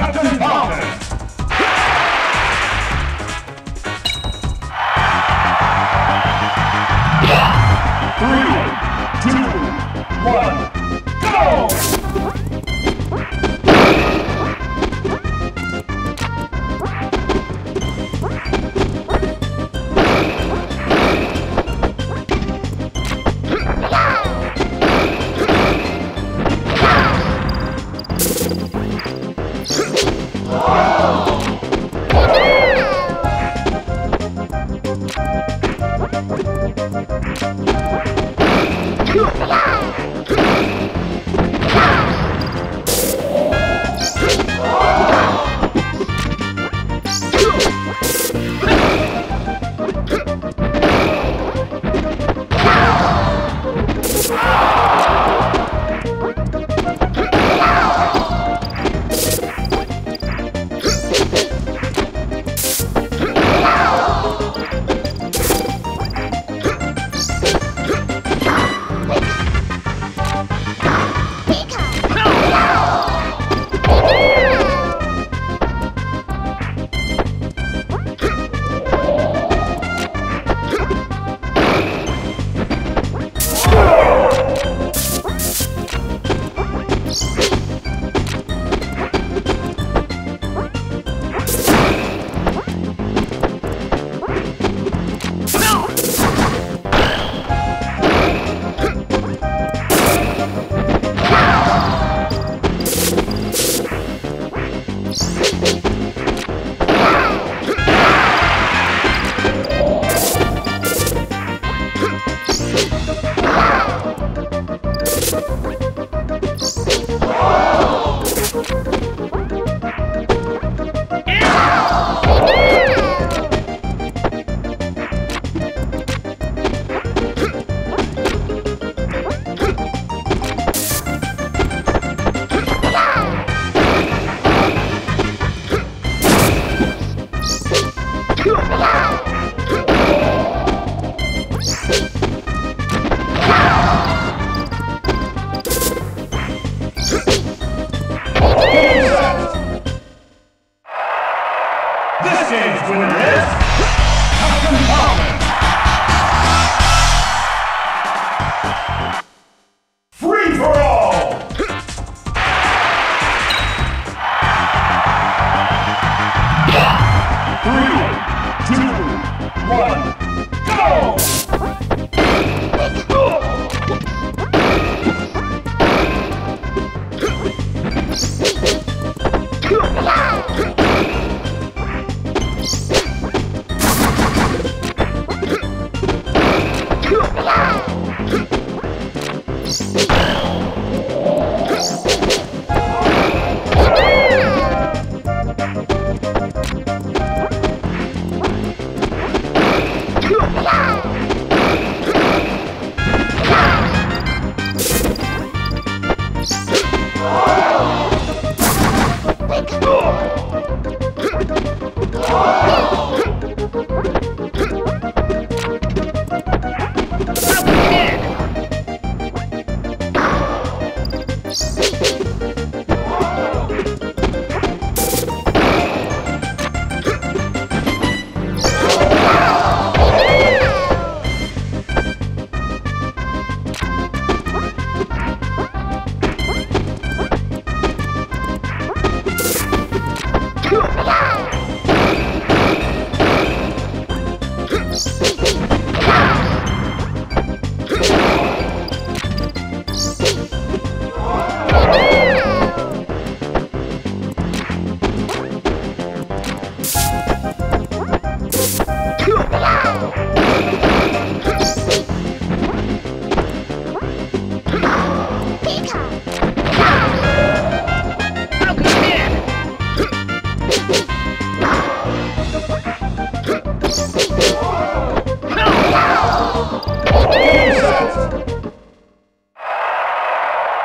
Captain Falcon. Three, Thank you. Go! Yeah!